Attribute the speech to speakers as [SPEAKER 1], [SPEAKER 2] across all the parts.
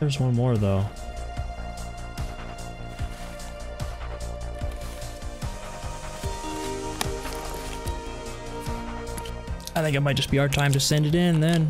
[SPEAKER 1] There's one more though. I think it might just be our time to send it in then.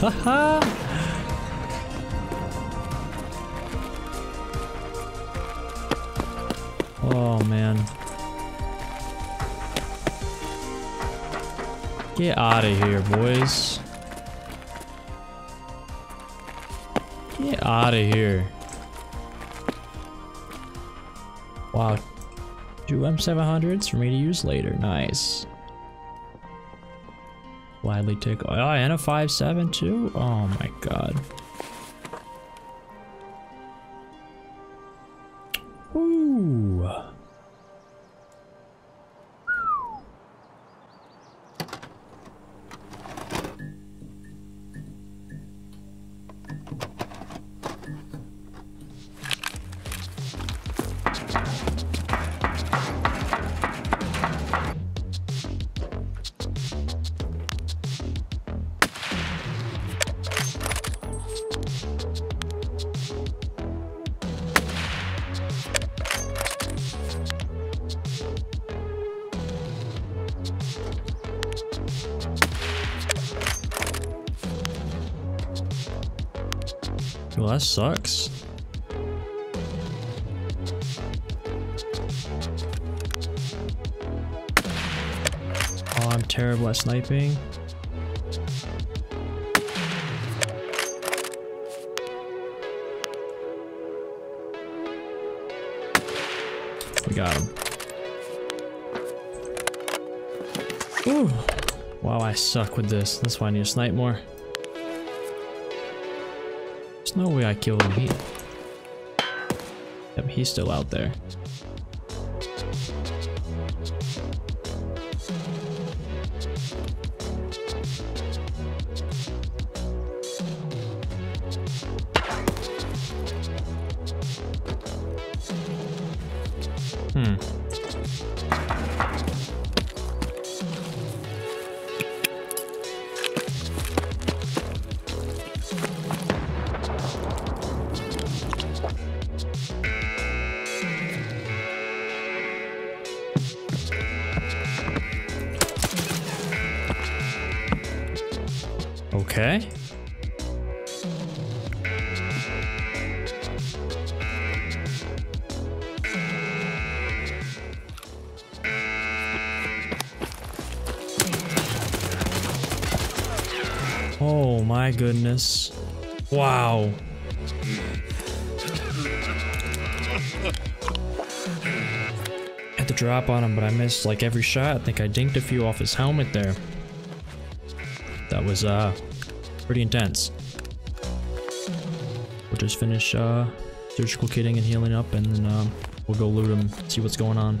[SPEAKER 1] oh man. Get out of here, boys. Get out of here. Wow. Two M700s for me to use later. Nice. Gladly take. Oh, and a 5.7 too? Oh my god. Ooh. Well, that sucks. Oh, I'm terrible at sniping. We got him. Ooh. Wow, I suck with this. That's why I need to snipe more. No way I killed him. Yep, he's still out there. My goodness. Wow. Had to drop on him, but I missed like every shot. I think I dinked a few off his helmet there. That was uh pretty intense. We'll just finish uh surgical kitting and healing up and then um, we'll go loot him, see what's going on.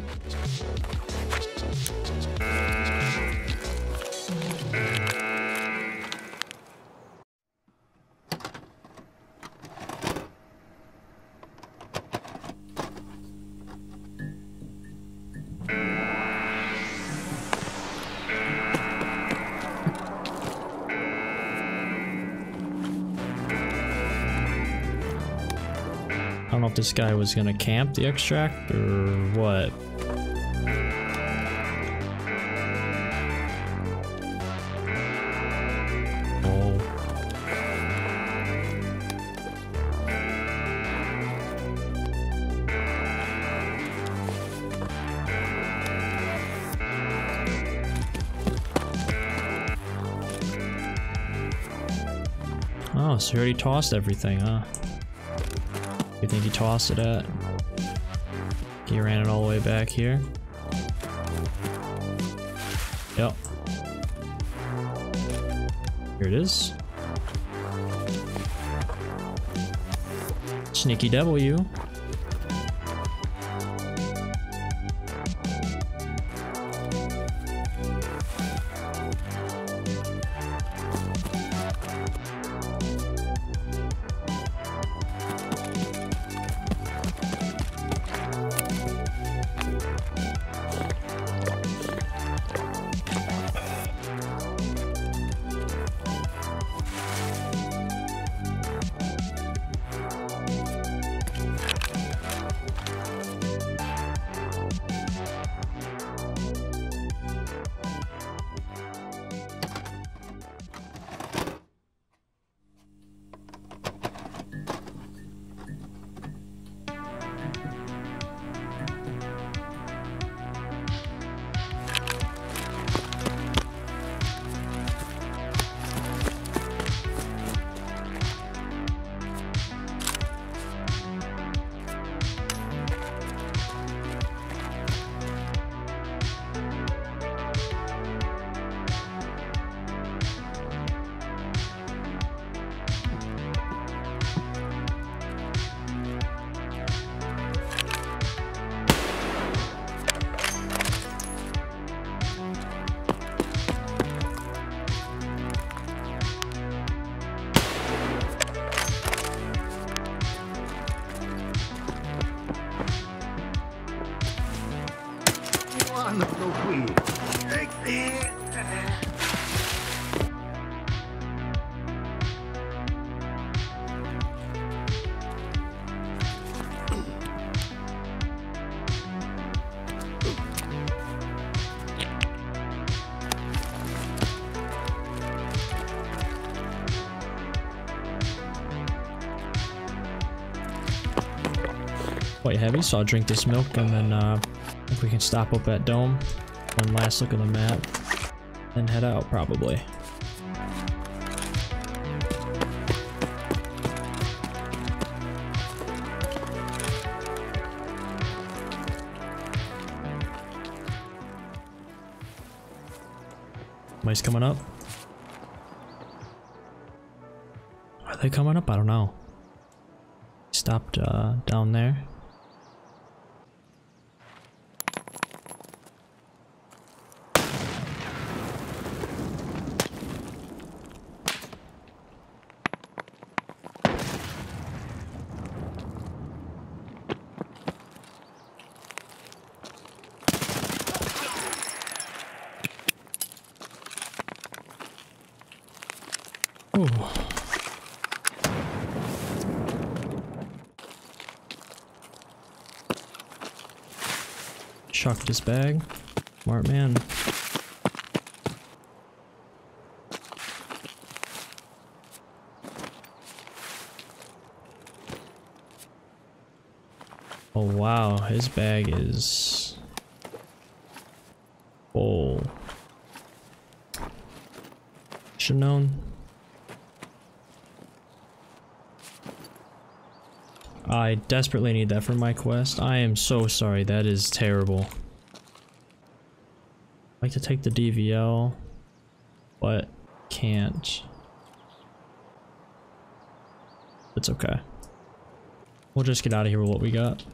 [SPEAKER 1] I don't know if this guy was gonna camp the extract or what. Oh. So he already tossed everything, huh? You think he tossed it at? He ran it all the way back here. Yep. Here it is. Sneaky W. Quite heavy, so I'll drink this milk and then uh, if we can stop up at Dome. One last look at the map. And head out, probably. Mice coming up. Are they coming up? I don't know. Stopped uh, down there. Ooh. Chucked his bag. Smart man. Oh wow, his bag is full. Should known. I desperately need that for my quest. I am so sorry. That is terrible. I'd like to take the DVL, but can't. It's okay. We'll just get out of here with what we got.